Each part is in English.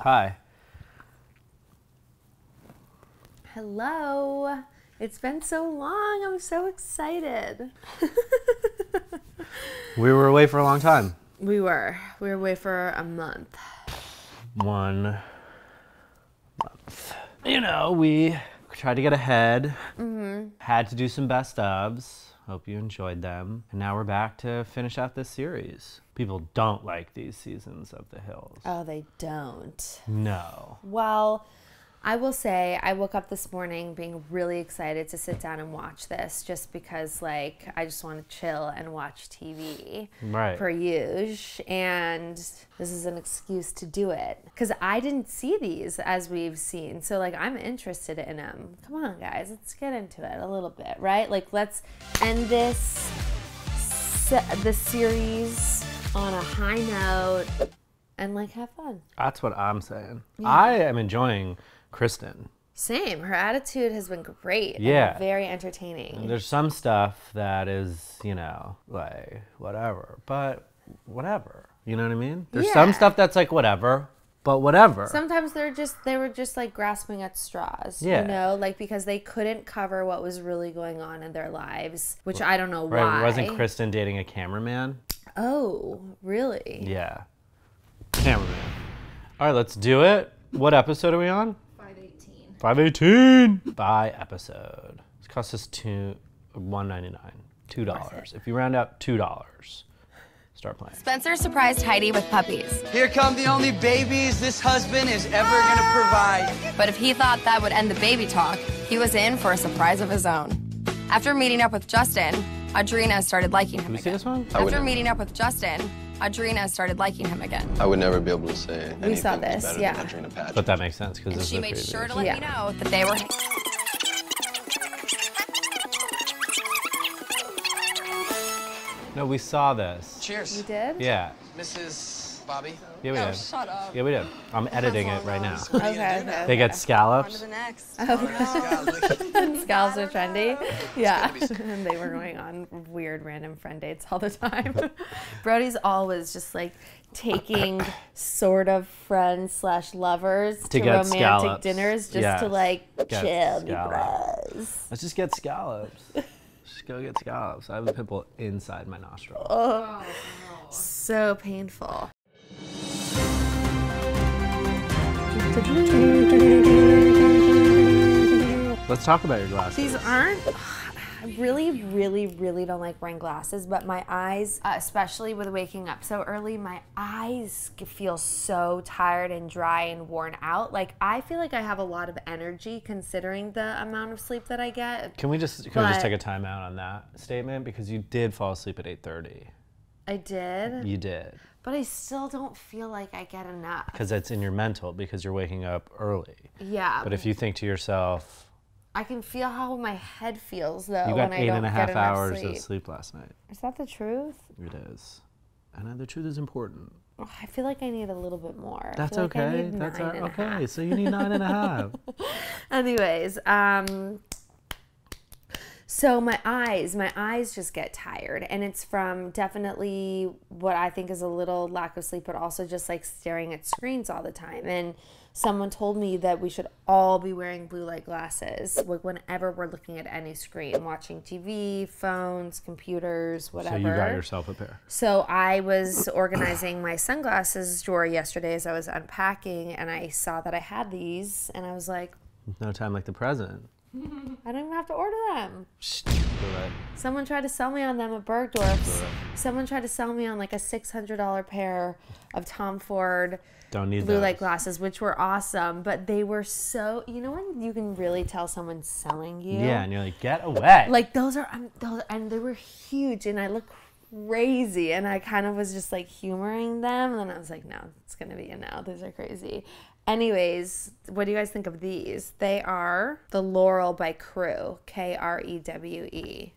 Hi. Hello. It's been so long. I'm so excited. We were away for a long time. we were. We were away for a month. One month. You know, we tried to get ahead. mm -hmm. Had to do some best ofs. Hope you enjoyed them. And now we're back to finish out this series. People don't like these seasons of The Hills. Oh, they don't. No. Well, I will say I woke up this morning being really excited to sit down and watch this just because like I just want to chill and watch TV. Right. Per usual. And this is an excuse to do it. Because I didn't see these as we've seen. So like I'm interested in them. Come on guys, let's get into it a little bit, right? Like let's end this the series on a high note and like have fun. That's what I'm saying. I am enjoying Kristen. Same. Her attitude has been great. and Yeah. very entertaining. There's some stuff that is, you know, like whatever, but whatever. You know what I mean? There's some stuff that's like whatever, but whatever. Sometimes they're just they were just like grasping at straws. Yeah. You know, like because they couldn't cover what was really going on in their lives, which I don't know right? why. Wasn't Kristen dating a cameraman? Oh, really? Yeah. Cameraman. All right, let's do it. What episode are we on? 518. 518 by episode. It costs us two, 199 two dollars. If you round out two dollars, start playing. Spencer surprised Heidi with puppies, Here come the only babies this husband is ever gonna ah! provide. but if he thought that would end the baby talk, he was in for a surprise of his own. After meeting up with Justin, Audrina started liking him Have you seen again. this one? I After meeting up with Justin, Audrina started liking him again. I would never be able to say anything We saw this, better yeah. than Audrina Patridge. But that makes sense because she made sure to let Yeah. me know that they were. No, we saw this. Cheers. You did? Yeah, Mrs. Bobby. yeah, we Oh, did. shut up. Yeah, we did. I'm editing it right now. Okay. okay. They get scallops. On to scallops. the next. Oh, scallops are trendy. Yeah. and they were going on weird random friend dates all the time. Brody's always just like taking sort of friends slash lovers to, get romantic scallops. dinners just to like Get chill, be bros. Let's just get scallops. just go get scallops. I have a pimple inside my nostril. Oh. So painful. Let's talk about your glasses. These aren't. I really, really, really don't like wearing glasses, but my eyes, uh, especially with waking up so early, my eyes feel so tired and dry and worn out. Like, I feel like I have a lot of energy considering the amount of sleep that I get. Can we just can we just take a time out on that statement because you did fall asleep at 8:30. I did, You did but I still don't feel like I get enough. because it's in your mental because you're waking up early. Yeah, But if you think to yourself, I can feel how my head feels though you when got I don't and a half hours sleep. of sleep last night. Is that the truth? It is, and uh, the truth is important. Oh, I feel like I need a little bit more. That's feel like okay. That's nine all- and a okay. So you need nine and a half. Anyways, um so my eyes, my eyes just get tired and it's from definitely what I think is a little lack of sleep but also just like staring at screens all the time. And someone told me that we should all be wearing blue light glasses like whenever we're looking at any screen, watching TV, phones, computers, whatever. So you got yourself a pair. So I was organizing my sunglasses drawer yesterday as I was unpacking and I saw that I had these and I was like, No time like the present. I don't even have to order them. Someone tried to sell me on them at Bergdorf's. Someone tried to sell me on like a $600 pair of Tom Ford Don't need blue light glasses, which were awesome, but they were so, you know when you can really tell someone's selling you? Yeah, and you're like, get away. Like those are, um, those, and they were huge and I look crazy and I kind of was just like humoring them and then I was like, no, it's going to be a no. These are crazy. Anyways, what do you guys think of these? They are the Laurel by Krewe, K R E W E.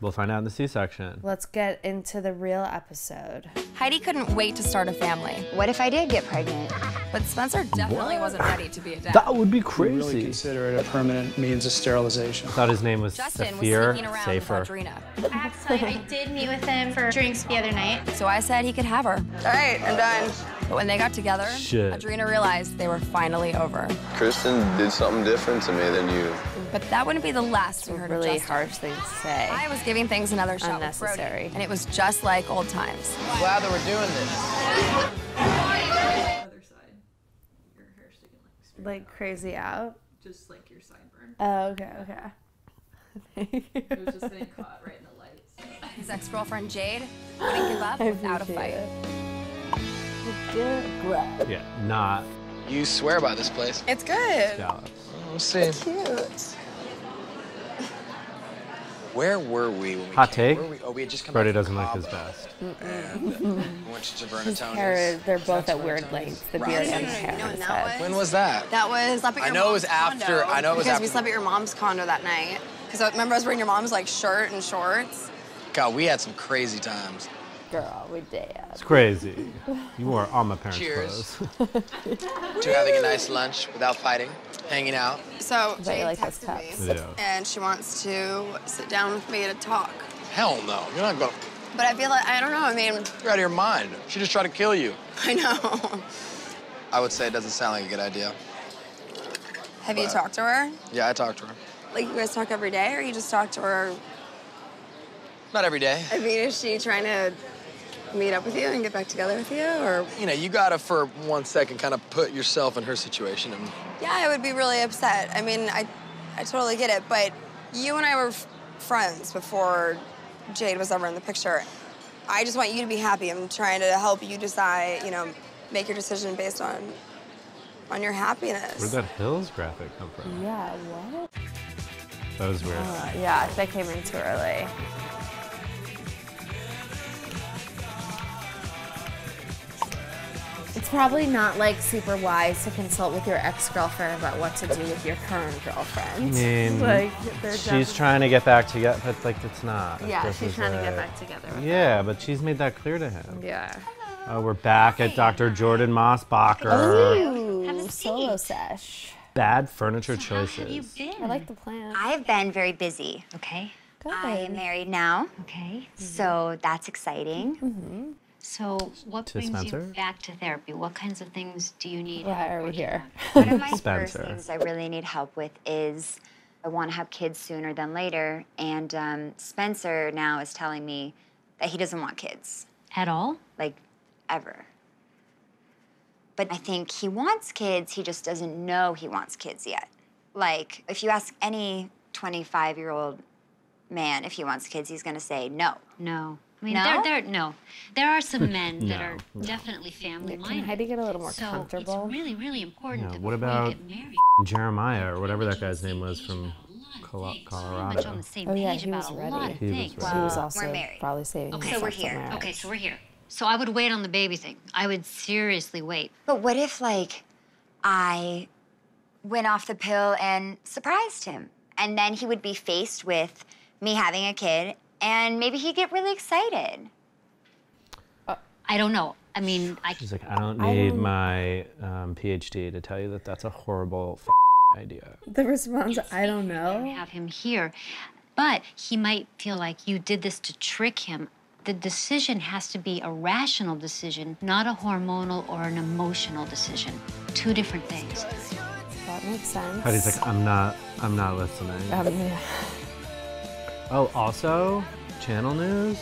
we'll find out in the C-section. Let's get into the real episode. Heidi couldn't wait to start a family. What if I did get pregnant? But Spencer definitely What? wasn't ready to be a dad. That would be We really consider it a permanent means of sterilization. I thought his name was Justin was Saphir. sneaking around Safer. with Audrina. Actually, I did meet with him for drinks the other night. So I said he could have her. All right, I'm done. But when they got together, Shit. Audrina realized they were finally over. Kristen did something different to me than you. But that wouldn't be the last we heard Really of Justin. harsh thing to say. I was giving things another shot with Brody, Unnecessary. and it was just like old times. Glad that we're doing this. other side. Your hair sticking like crazy out. just like your sideburn. Oh, okay, okay. It was just getting caught right in the lights. His ex-girlfriend Jayde wouldn't give up without a fight. Yeah, not You swear by this place. It's good. Dallas. Oh, we'll see. Cute. Where were we when we Hot came? take? Where were we? Oh, we had just come Brody doesn't like his Cabo best. and uh, went to His Tabernatones. hair, they're both at weird lengths. The Right. beard and no, the hair you know on what his that head. When was that? That was up at I your know it was after- condo, I know it was because we slept at your mom's condo that night. Because remember I was wearing your mom's like shirt and shorts. God, we had some crazy times. Girl, we did. It's crazy. You wore all my parents' Cheers. clothes. To having a nice lunch without fighting, hanging out. So Bet you Jayde like texted me, Yeah. and she wants to sit down with me to talk. Hell no. You're not going. But I feel like I don't know. I mean, You're out of your mind. She just tried to kill you. I know. I would say it doesn't sound like a good idea. Have you talked to her? Yeah, I talked to her. Like you guys talk every day, or you just talk to her? Not every day. I mean, is she trying to meet up with you and get back together with you, or? You know, you gotta for one second kind of put yourself in her situation and Yeah, I would be really upset. I mean, I, I totally get it, but you and I were f- friends before Jayde was ever in the picture. I just want you to be happy. I'm trying to help you decide, you know, make your decision based on on your happiness. Where did that Hills graphic come from? Yeah, what? That was weird. Uh, yeah, that came in too early. Probably not like super wise to consult with your ex-girlfriend about what to do with your current girlfriend. I mean, like she's definitely- trying to get back together, but like it's not. Yeah, This she's is trying to get back together. With Yeah, but she's made that clear to him. Him. Yeah. Oh, we're back at Dr. Jordan Mossbacher. Ooh, solo sesh. Bad furniture How have you choices. been? I like the plan. I've been very busy. Okay. Good. I am married now, Okay. so that's exciting. Mm-hmm. So, what To brings Spencer? you back to therapy? What kinds of things do you need? Why help are we with? here? One of my first things I really need help with is I want to have kids sooner than later, and um, Spencer now is telling me that he doesn't want kids, At all? like ever. But I think he wants kids, he just doesn't know he wants kids yet. Like, if you ask any 25 year old man if he wants kids, he's going to say no. No. I mean, No? there, there, no. There are some men that No, are no. definitely family Can minded. Heidi get a little more so comfortable? it's really, really important Yeah, that what about- get Jeremiah, or whatever that guy's name was from other. Colo- Lot of things, So much Colorado. on the same Oh, yeah, page he was ready. He was things. ready. He was also we're married. probably saving Okay, So we're here. Okay, so we're here. So I would wait on the baby thing. I would seriously wait. But what if, like, I went off the pill and surprised him? And then he would be faced with me having a kid, and maybe he'd get really excited. I don't know. I mean, I She's like, I don't I need don't- my um, PhD to tell you that that's a horrible f- idea. The response, I don't know. have him here. But he might feel like you did this to trick him. The decision has to be a rational decision, not a hormonal or an emotional decision. Two different things. That makes sense. Heidi's like, I'm not, I'm not listening. Um, yeah. Oh, also, channel news.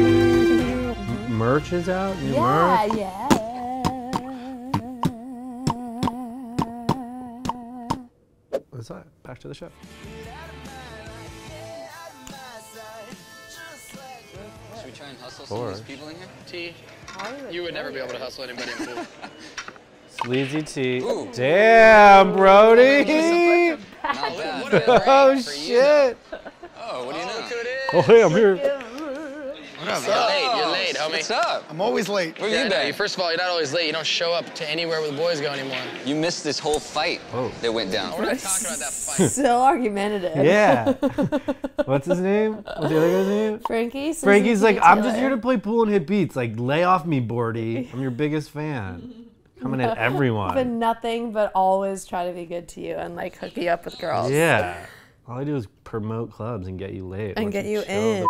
M- merch is out. New Yeah, merch. yeah. What's that? Back to the show. Should we try and hustle some of these people in here? T, you would never be able to hustle anybody in pool. Sleazy T. Ooh. Damn, Brody. Oh shit. Oh, what do you oh, know? Oh hey, I'm here. What up, You're late. You're late. Homie. What's up? I'm always late. Where Yeah, you no, been? you- First of all, you're not always late. You don't show up to anywhere where the boys go anymore. You missed this whole fight that went down. We're not talking about that fight. So argumentative. Yeah. What's his name? What's the other guy's name? Frankie. Frankie's like, I'm just here to play pool and hit beats. Like, lay off me, Bordy. I'm your biggest fan. Coming at everyone. But nothing but always try to be good to you and like hook you up with girls. Yeah. All I do is promote clubs and get you late. And get don't you chill in.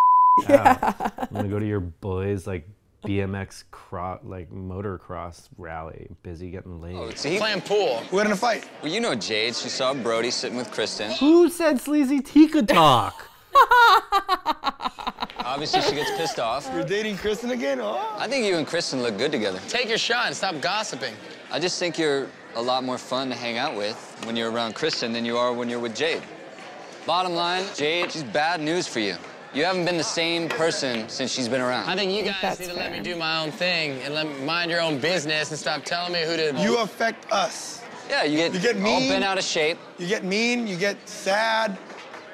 the out? I'm gonna go to your boys like BMX cro- like motocross rally. Busy getting late. Oh, see? Playing pool. We're in a fight. Well, you know Jayde. She saw Brody sitting with Kristen. Who said sleazy Tika talk? Obviously, she gets pissed off. You're dating Kristen again? Oh. I think you and Kristen look good together. Take your shot and stop gossiping. I just think you're a lot more fun to hang out with when you're around Kristen than you are when you're with Jayde. Bottom line, Jayde, she's bad news for you. You haven't been the same person since she's been around. I think you guys that's need to let me do my own thing and let me mind your own business and stop telling me who to. You affect us. yeah, you get, You get mean, all bent out of shape. You get mean, you get sad,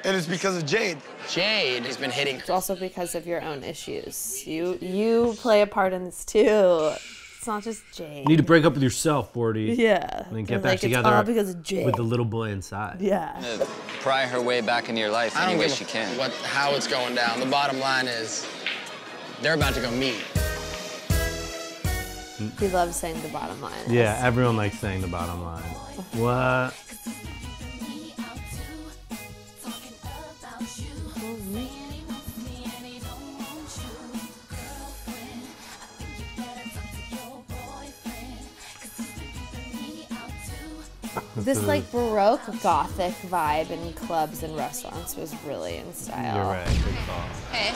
and it's because of Jayde. Jayde has been hitting. It's also because of your own issues. You you play a part in this too. It's not just Jayde. You need to break up with yourself, Bordy. Yeah. And then get back like, together It's all because of Jayde. with the little boy inside. yeah. Uh, pry her way back into your life I any don't way she can. what how it's going down. The bottom line is, they're about to go meet. He loves saying the bottom line. Yeah, everyone likes saying the bottom line. What? This like baroque gothic vibe in clubs and restaurants was really in style. You're right. Good call. Hey.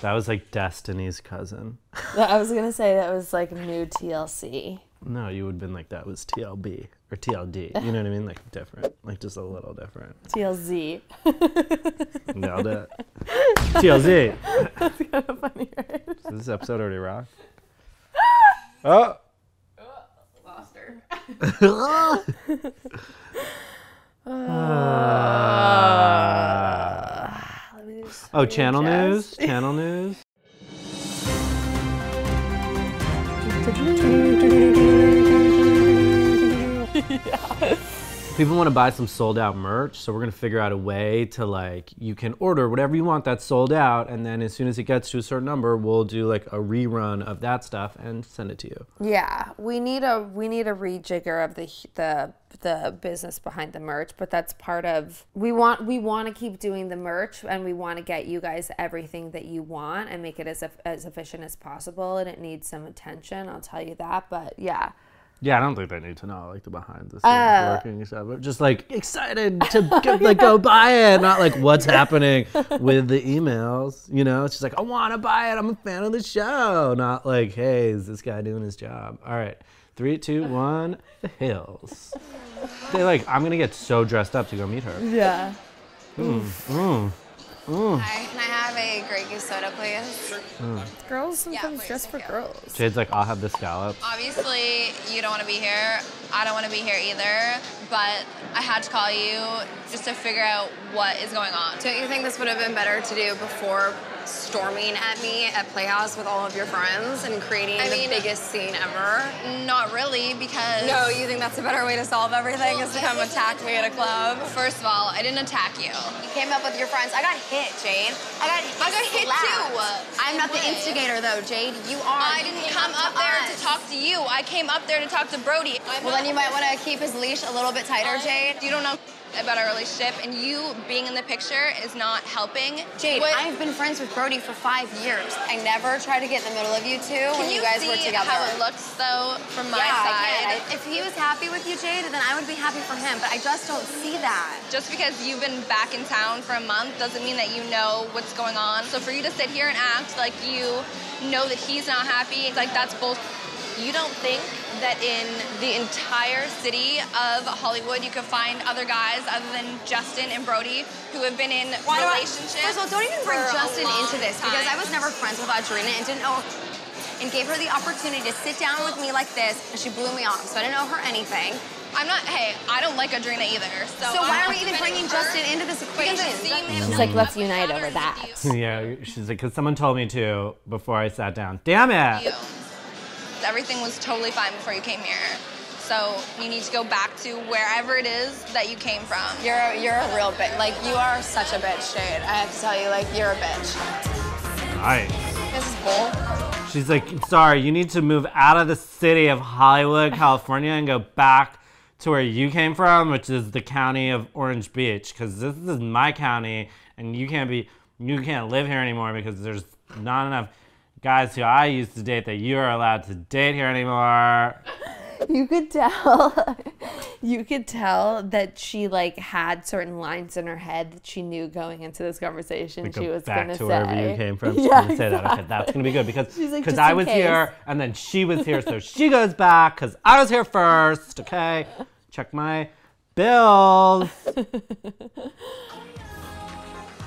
That was like Destiny's cousin. I was gonna say that was like new TLC. No, you would have been like that was TLB or TLD. You know what I mean? Like different, like just a little different. TLZ. Nailed it. TLZ. That's kind of funny, right? Does this episode already rock? Oh. Lost her. Let me just Oh, channel news. Channel news. People want to buy some sold out merch, so we're gonna figure out a way to like you can order whatever you want that's sold out, and then as soon as it gets to a certain number, we'll do like a rerun of that stuff and send it to you. Yeah, we need a we need a rejigger of the the the business behind the merch, but that's part of we want we want to keep doing the merch and we want to get you guys everything that you want and make it as as efficient as possible and it needs some attention, I'll tell you that, but yeah. Yeah, I don't think they need to know like the behind the scenes Uh, working stuff, but just like excited to go, like go buy it, not like what's happening with the emails. You know, it's just like I want to buy it. I'm a fan of the show, not like hey, is this guy doing his job? All right, three, two, one. The hills. They like I'm gonna get so dressed up to go meet her. Yeah. Mm, mm, mm. Hi, can I have a Grey Goose soda, please? Girls sometimes dress for girls. Jayde's like I'll have the scallops. Obviously, you don't want to be here. I don't want to be here either. But I had to call you just to figure out what is going on. Don't you think this would have been better to do before storming at me at Playhouse with all of your friends and creating I the mean- biggest scene ever? Not really, because. No, you think that's a better way to solve everything is to come attack me at a club? First of all, I didn't attack you. You came up with your friends. I got hit, Jayde. I got hit. I got hit too. I'm not the instigator though, Jayde. You are. I You didn't come up there us. to talk to you. I came up there to talk to Brody. Well, then you might want to keep his leash a little bit tighter, Jayde. You don't know about our relationship, and you being in the picture is not helping. Jayde, What- I've been friends with Brody for five years. I never tried to get in the middle of you two Can when you, guys were together. how it looks though from my yeah, side? I. If he was happy with you, Jayde, then I would be happy for him. But I just don't see that. Just because you've been back in town for a month doesn't mean that you know what's going on. So for you to sit here and act like you know that he's not happy, like that's bull. You don't think that in the entire city of Hollywood you could find other guys other than Justin and Brody who have been in Why relationships? First of all, don't even bring Justin into long this because I was never friends with Audrina and didn't know and gave her the opportunity to sit down with me like this and she blew me off. So I didn't know her anything. I'm not. Hey, I don't like Audrina either. So, So why are we even bringing her Justin into this equation? She's like, let's unite over that. yeah, she's like, because someone told me to before I sat down. Damn it! you. Everything was totally fine before you came here. So you need to go back to wherever it is that you came from. You're a, you're a real bitch. Like you are such a bitch, Jayde. I have to tell you, like you're a bitch. Nice. This is bull. She's like, sorry, you need to move out of the city of Hollywood, California, and go back to where you came from, which is the county of Orange Beach, because this is my county, and you can't be, you can't live here anymore because there's not enough guys who I used to date that you are allowed to date here anymore. You could tell. You could tell that she like had certain lines in her head that she knew going into this conversation Like, she was back gonna to say. wherever you came from. She's Yeah, gonna say that. Okay, that's gonna be good because She's like, because I was case." here and then she was here, so she goes back because I was here first. Okay, check my bills.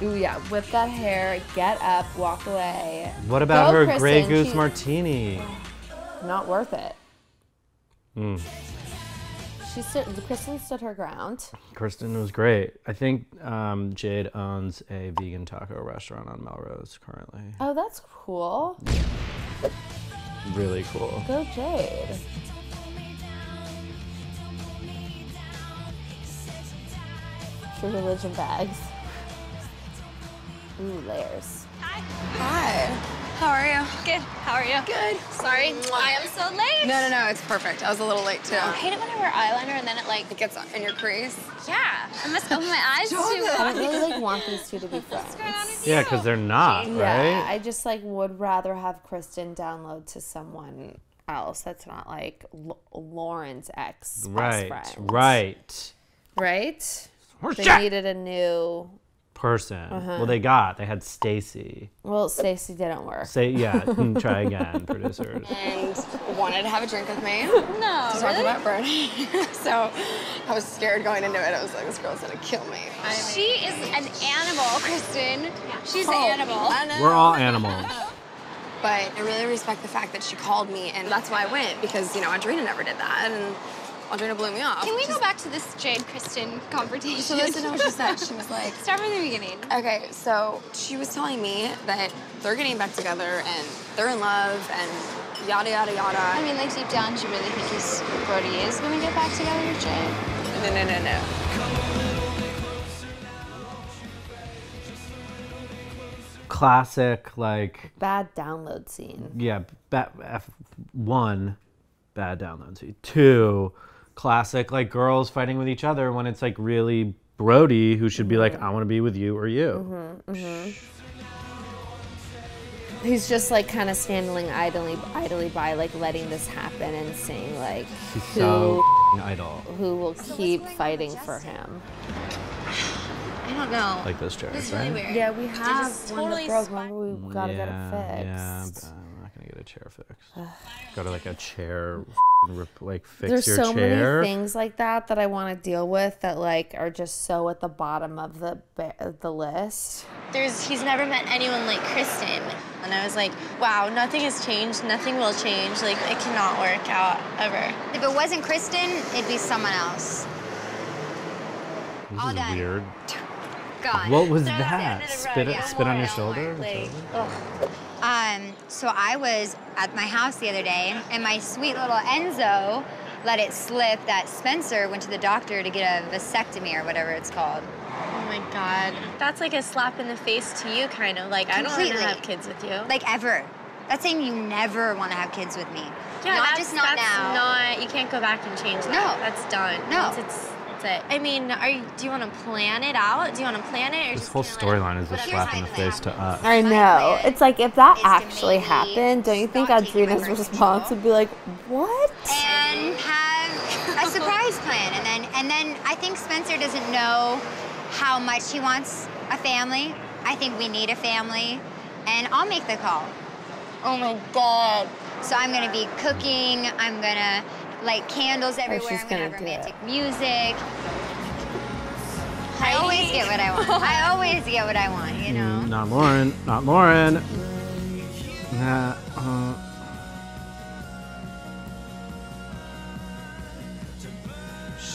Ooh yeah, whip that hair, get up, walk away. What about Go, her Grey Goose she- Martini? Not worth it. Mm. She stood. Kristen stood her ground. Kristen was great. I think um, Jayde owns a vegan taco restaurant on Melrose currently. Oh, that's cool. Really cool. Go Jayde. True religion bags. Ooh, layers. Hi. How are you? Good. How are you? Good. Sorry, I am so late. No, no, no. It's perfect. I was a little late too. I hate it when I wear eyeliner and then it like It gets in your crease. yeah. I must open my eyes too. I don't really like want these two to be friends. Yeah, because they're not, Yeah, right? I just like would rather have Kristen download to someone else that's not like L- Lauren's ex Right, friend. right. Right? Horse They needed a new. Person. Uh-huh. Well, they got. They had Stacy. Well, Stacy didn't work. Say yeah. mm, try again, producers. And wanted to have a drink with me. No, To talk about Bernie. so I was scared going into it. I was like, this girl's gonna kill me. She is an animal, Kristen. She's Oh, an animal. We're all animals. But I really respect the fact that she called me, and that's why I went because you know Audrina never did that, and Audrina blew me off. Can we go back to this Jayde Kristen confrontation? So listen to what she said. She was like, Start from the beginning. Okay, so she was telling me that they're getting back together and they're in love and yada yada yada. I mean, like deep down, do you really think he's Brody is gonna get back together with Jayde? no, no, no, no. Classic, like Bad download scene. yeah, ba- F- one bad download. scene. Two, classic like girls fighting with each other when it's like really Brody who should be like, I want to be with you or you. hmm He's just like kind of standing idly, idly by, like letting this happen and seeing like He's who, so idle. who will keep fighting for him. I don't know. Like those chairs, This right? really weird. Yeah, we have just one totally that broke. spun- Remember, we gotta yeah, get it Yeah, fixed. but I'm not gonna get a chair fix. Go to like a chair, rip- like fix your chair. There's your so chair. many things like that that I want to deal with that like are just so at the bottom of the ba- the list. There's he's never met anyone like Kristen. And I was like, wow, nothing has changed, nothing will change. Like it cannot work out ever. If it wasn't Kristen, it'd be someone else. This all is done. weird. Gone. What was Throw it at the that? end of the Spit, road, yeah. spit on your shoulder? like, Um, so I was at my house the other day, and my sweet little Enzo let it slip that Spencer went to the doctor to get a vasectomy or whatever it's called. Oh my god. That's like a slap in the face to you kind of. Like I don't want to have kids with you. Like ever. That's saying you never want to have kids with me. Yeah, not that's, just not that's now. Not you can't go back and change that. No. that's done. No. Once it's that's it. I mean, are you? Do you want to plan it out? Do you want to plan it or This just whole storyline is a slap in the face to us. I know. It's like if that actually happened, don't you think Audrina's response would be like, "What?" and have a surprise plan and then and then I think Spencer doesn't know how much he wants a family. I think we need a family and I'll make the call. Oh my god. So I'm gonna be cooking, I'm gonna light candles everywhere, she's I'm gonna, gonna have do it. romantic music. I always get what I want. I always get what I want, you know. Mm, Not Lauren. Not Lauren. Nah, uh,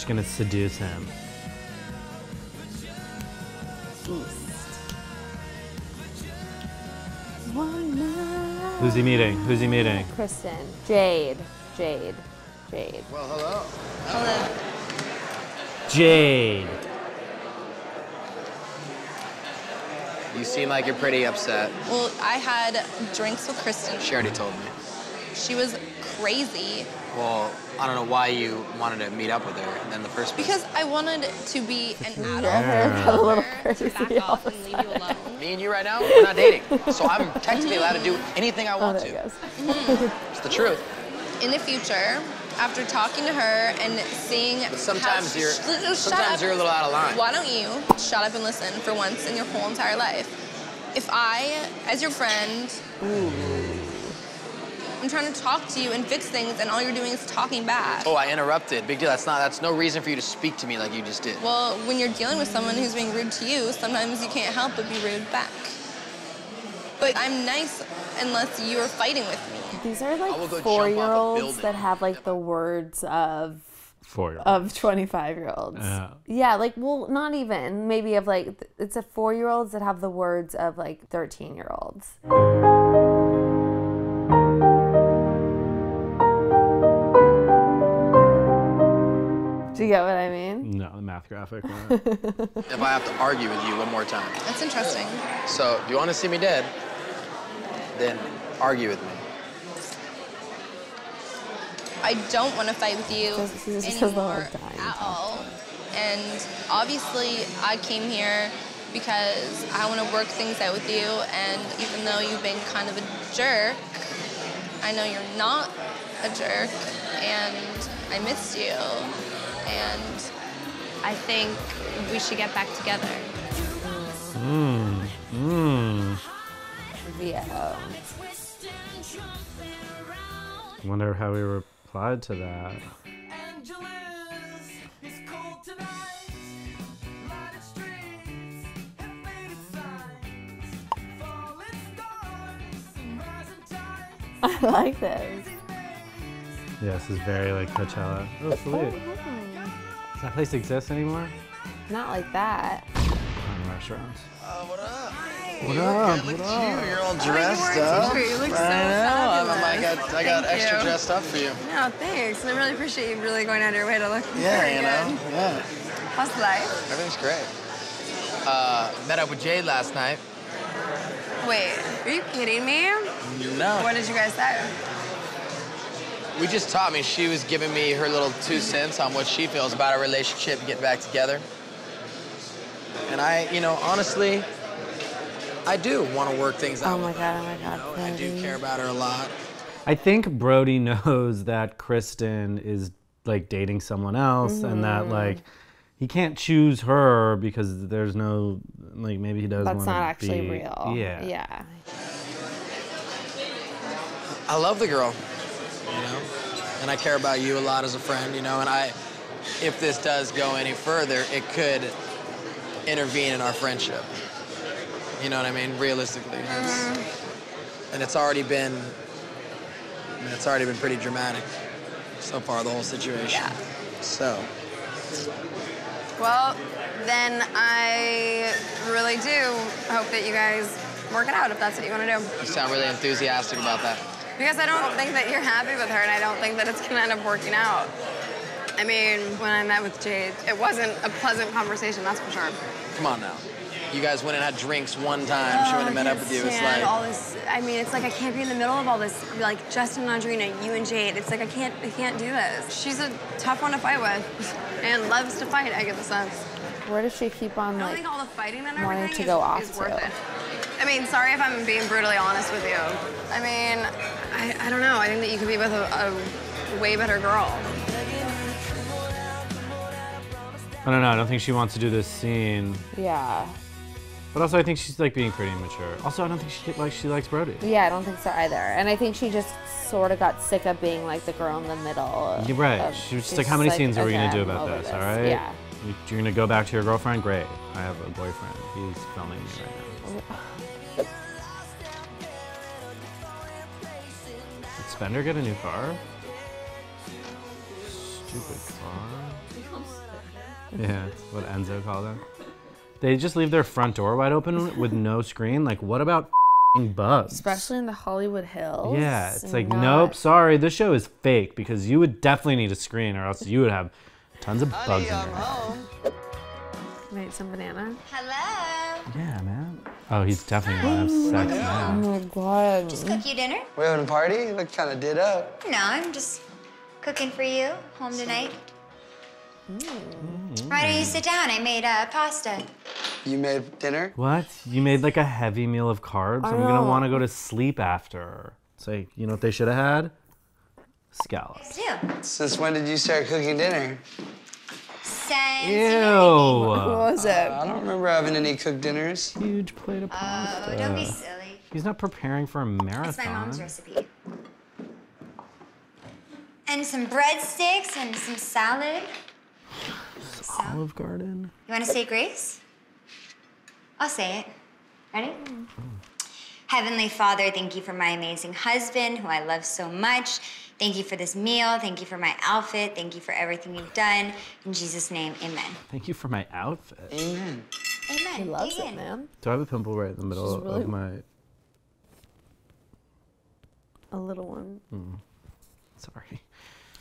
gonna seduce him. Who's he meeting? Who's he meeting? Kristen. Jayde. Jayde. Jayde. Well, hello. Hello. Jayde. You seem like you're pretty upset. Well, I had drinks with Kristen. She already told me. She was crazy Well, I don't know why you wanted to meet up with her in the first place. because I wanted to be an adult. Yeah. Got a little to back crazy. off and leave you alone. Me and you right now, we're not dating. So I'm technically allowed to do anything I Oh, want there it to. goes. Mm. It's the truth. In the future, after talking to her and seeing But sometimes you're sometimes up. you're a little out of line. Why don't you shut up and listen for once in your whole entire life? If I, as your friend, I'm trying to talk to you and fix things, and all you're doing is talking back. Oh, I interrupted. Big deal. That's not. That's no reason for you to speak to me like you just did. Well, when you're dealing with someone who's being rude to you, sometimes you can't help but be rude back. But I'm nice unless you are fighting with me. These are like go jump off a four year olds that have like the words of Four year of 25 year olds. Yeah. Yeah, like, well, not even. Maybe of like, it's a four year olds that have the words of like 13 year olds. Do you get what I mean? No, the math graphic. one. If I have to argue with you one more time. That's interesting. So if you want to see me dead, then argue with me. I don't want to fight with you Just- just the anymore word dying. at all. And obviously, I came here because I want to work things out with you. And even though you've been kind of a jerk, I know you're not a jerk. And I missed you. And I think we should get back together. Mmm. Mmm. Yeah. Wonder how we replied to that. I like this. Yeah, this is very like Coachella. Oh, sweet. Oh, Does that place exist anymore? Not like that. In restaurants. Oh, what up? What up? Look What at up? you. You're all dressed up. You look so I know. I'm- I fabulous. got I got extra you. dressed up for you. No, thanks. And I really appreciate you really going out of your way to look Yeah, very you know. good. Yeah. How's life? Everything's great. Uh, met up with Jayde last night. Wait, are you kidding me? No. What did you guys say? We just taught me she was giving me her little two cents on what she feels about our relationship and getting back together. And I, you know, honestly, I do want to work things out. Oh my with god, oh my god. her. I do care about her a lot. I think Brody knows that Kristen is like dating someone else and that Mhm. like he can't choose her because there's no like maybe he does That's not actually be- real. Yeah. Yeah. I love the girl, you know, and I care about you a lot as a friend, you know, and I, if this does go any further, it could intervene in our friendship. You know what I mean? Realistically, mm-hmm. It's- and it's already been, I mean, it's already been pretty dramatic so far, the whole situation. Yeah. So, Well, then I really do hope that you guys work it out if that's what you want to do. you sound really enthusiastic about that. Because I don't think that you're happy with her, and I don't think that it's gonna end up working out. I mean, when I met with Jayde, it wasn't a pleasant conversation, that's for sure. Come on now. You guys went and had drinks one time. she went and oh, met up with you. It's like, all this. I mean, it's like I can't be in the middle of all this. Like Justin and Audrina, you and Jayde. It's like I can't, I can't do this. She's a tough one to fight with, and loves to fight. I get the sense. Where does she keep on I don't like think all the fighting and wanting everything to is, go off is worth to? it. I mean, sorry if I'm being brutally honest with you. I mean, I, I don't know. I think that you could be with a, a way better girl. I don't know. I don't think she wants to do this scene. Yeah. But also, I think she's like being pretty immature. Also, I don't think she like she likes Brody. Yeah, I don't think so either. And I think she just sort of got sick of being like the girl in the middle. You're right. of- She was just she's like, how many scenes are we gonna do about over this? All right. Yeah. You- You're gonna go back to your girlfriend? Great. I have a boyfriend. He's filming me right now. Did Spencer get a new car? Stupid car. Yeah, what Enzo called it. They just leave their front door wide open with no screen. Like, what about bugs? Especially in the Hollywood Hills. Yeah, it's like, Not- nope, sorry, this show is fake because you would definitely need a screen or else you would have tons of bugs in there. Make some banana. Hello. Yeah, man. Oh, he's definitely gonna have sex oh now. my god. Just cook you dinner? We having a party? You look kind of did up. No, I'm just cooking for you. Home tonight. Why don't you sit down? I made uh, pasta. You made dinner? What? You made like a heavy meal of carbs? I I'm gonna want to go to sleep after. It's like, you know what they should have had? Scallops. Yeah. Since when did you start cooking dinner? Since Ew. was it? I don't remember having any cooked dinners. Huge plate of pasta. Oh, don't be silly. He's not preparing for a marathon. It's my mom's recipe. And some breadsticks and some salad. Olive Garden. You want to say grace? I'll say it. Ready? Heavenly Father, thank you for my amazing husband, who I love so much. Thank you for this meal. Thank you for my outfit. Thank you for everything you've done. In Jesus' name, amen. Thank you for my outfit. Amen. Amen. He loves Dig it, in. man. Do I have a pimple right in the middle really- of my? A little one. Hmm. Sorry.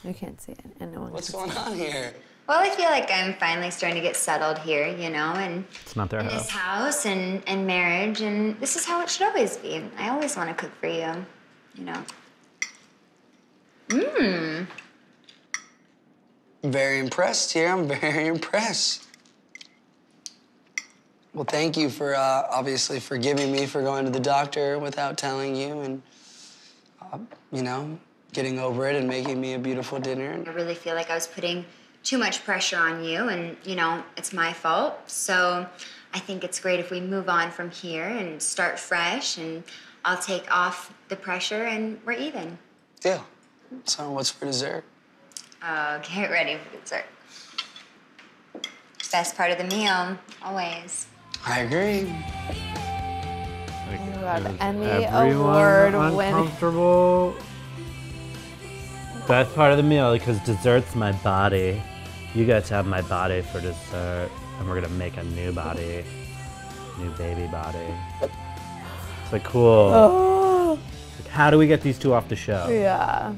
You can't see it, and no one. What's can going on here? Well, I feel like I'm finally starting to get settled here, you know, and It's not their in this house. house and, and marriage, and this is how it should always be. I always want to cook for you, you know. Mmm. Very impressed here. I'm very impressed. Well, thank you for uh, obviously forgiving me for going to the doctor without telling you and, uh, you know, getting over it and making me a beautiful dinner. I really feel like I was putting too much pressure on you, and you know, it's my fault. So I think it's great if we move on from here and start fresh, and I'll take off the pressure, and we're even. Deal. So, what's for dessert? Oh, get ready for dessert. Best part of the meal, always. I agree. Like, Oh my God, Emmy everyone award winning. uncomfortable? Best part of the meal because dessert's my body. You get to have my body for dessert, and we're gonna make a new body, new baby body. It's like cool. Oh. Like, how do we get these two off the show? Yeah.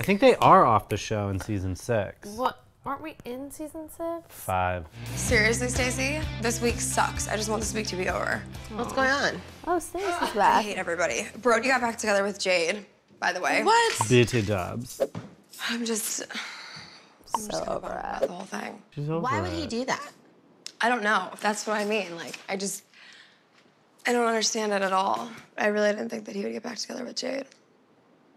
I think they are off the show in season six. What? Aren't we in season six? Five. Seriously, Stacy, this week sucks. I just want this week to be over. What's going on? Oh, Stacy's I hate everybody. Brody got back together with Jayde, by the way. What? BT Dubs. I'm just. I'm So just over bump it. the whole thing. She's over Why would he do that? I don't know. That's what I mean. Like, I just. I don't understand it at all. I really didn't think that he would get back together with Jayde.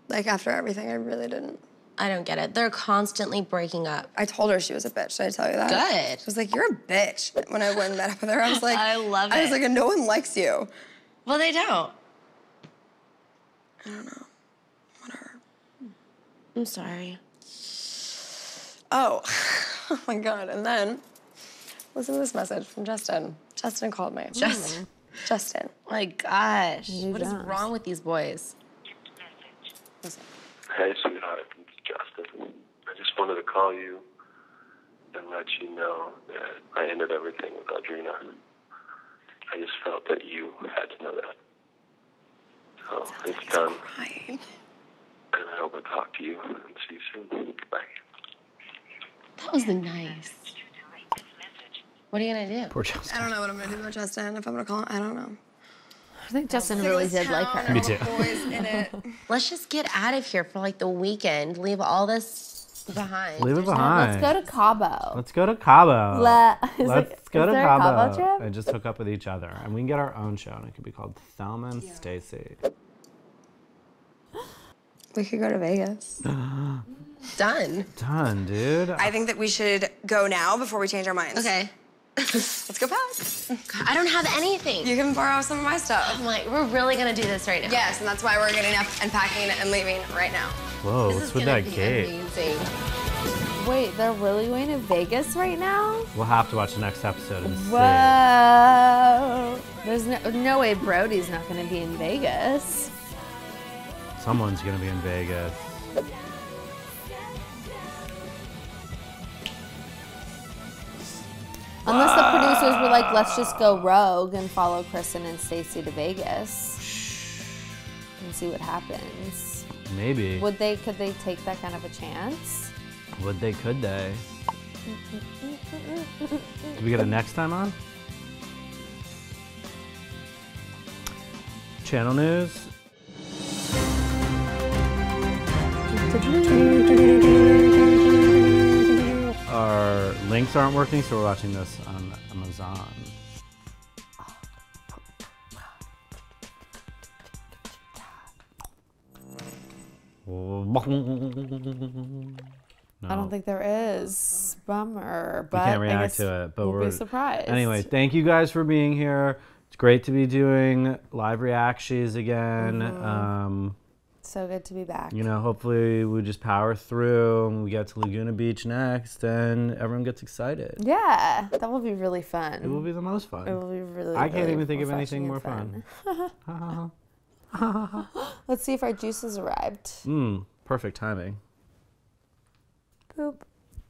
Like, after everything, I really didn't. I don't get it. They're constantly breaking up. I told her she was a bitch. Did I tell you that? Good. She was like, "You're a bitch." When I went and met up with her, I was like, I love it." I was like, "No one likes you." Well, they don't. I don't know. Whatever. I'm sorry. Oh, oh my god! And then, listen to this message from Justin. Justin called me. Justin. Hmm. Justin. My gosh. You What is don't. wrong with these boys? Hey, sweetheart, it's Justin. I just wanted to call you and let you know that I ended everything with Audrina. I just felt that you had to know that. So it's done, Crying. And I hope I talk to you and see you soon. Goodbye. That was the nice. What are you gonna do? Poor Justin. I don't know what I'm gonna do about Justin. If I'm gonna call him, I don't know. I think Justin really did like her. Me too. Boys in it. Let's just get out of here for like the weekend. Leave all this behind. Leave it behind. Let's go to Cabo. Let's go to Cabo. Le- Let's it- go to Cabo, Cabo trip? and just hook up with each other, and we can get our own show, and it could be called Thelma and Stacy. We could go to Vegas. Done. Done, dude. I think that we should go now before we change our minds. Okay. Let's go back. I don't have anything. You can borrow some of my stuff. I'm like, we're really gonna do this right now. Yes, and that's why we're getting up and packing and leaving right now. Whoa, This what's is with that be gate? amazing. Wait, they're really going to Vegas right now? We'll have to watch the next episode and see. Whoa. There's no, no way Brody's not going to be in Vegas. Someone's gonna be in Vegas. Unless the ah. producers were like, let's just go rogue and follow Kristen and Stacy to Vegas and see what happens. Maybe. Would they? Could they take that kind of a chance? Would they? Could they? Do we get a next time on? Channel news. Our links aren't working, so we're watching this on Amazon. I don't think there is. Bummer. But we can't react to it, but we'll we're be surprised. Anyway, thank you guys for being here. It's great to be doing live reactions again. Mhm. Um, so good to be back. you know, hopefully we just power through and we get to Laguna Beach next, and everyone gets excited. Yeah, that will be really fun. It will be the most fun. It will be really. I can't really even think of anything more and fun. Let's see if our juices arrived. Mm, perfect timing. Boop.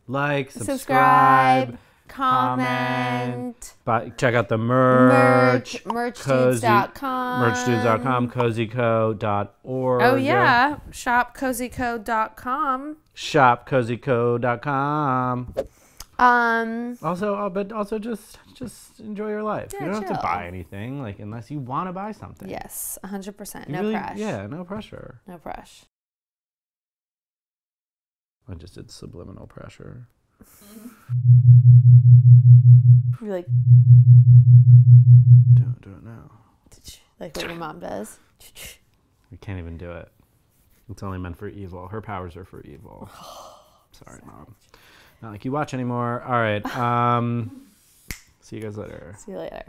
Like, Subscribe, subscribe, comment. Buy, check out the merch. Merch, merchdoods.com. Merchdoods.com, cozeco.org. Oh yeah, shopcozeco.com. Shop cozeco.com. Um, Also, uh, but also just just enjoy your life. Yeah, you don't have to buy anything, like unless you want to buy something. yes, 100%. You No really- pressure. Yeah, no pressure. No pressure. I just did subliminal pressure. You're like, Don't do it now. like what your mom does. We can't even do it. It's only meant for evil. Her powers are for evil. Sorry, mom. Not like you watch anymore. All right. Um, see you guys later. See you later.